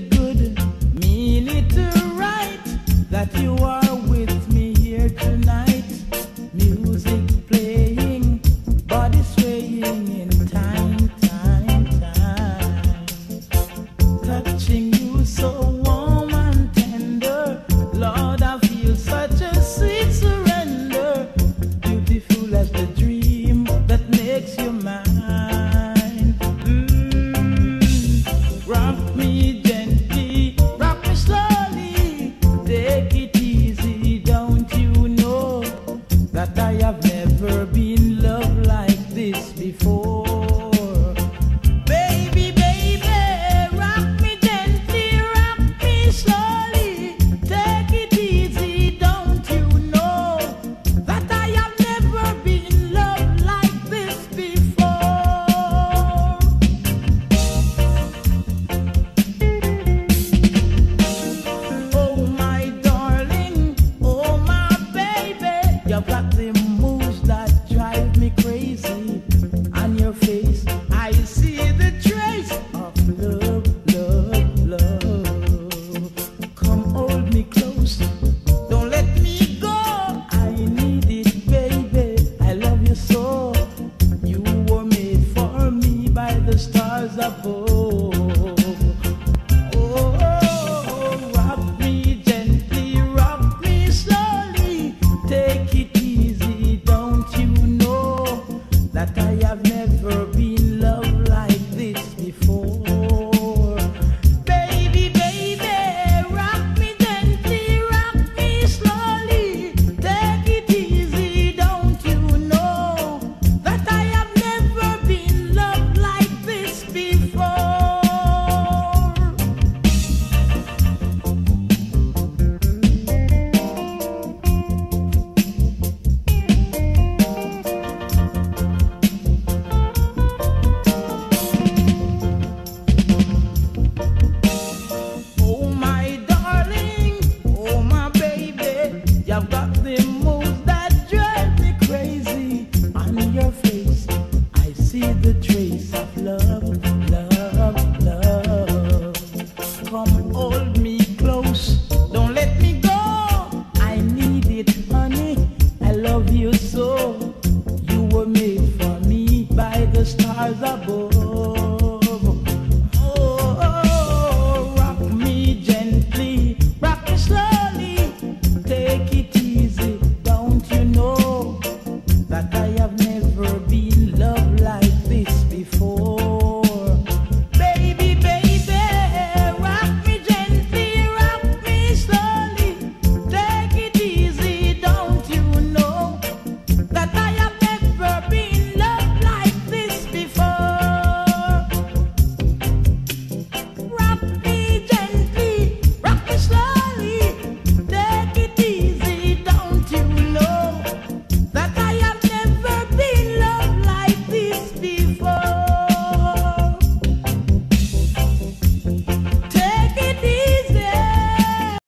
good, that you are with me here tonight. Music playing, body swaying in time, time, time. Touching you so warm and tender, Lord, I feel such a sweet surrender, beautiful as the dream. that I. see the trace of love, love, love. Come hold me close, don't let me go. I need it, honey. I love you so. You were made for me by the stars above.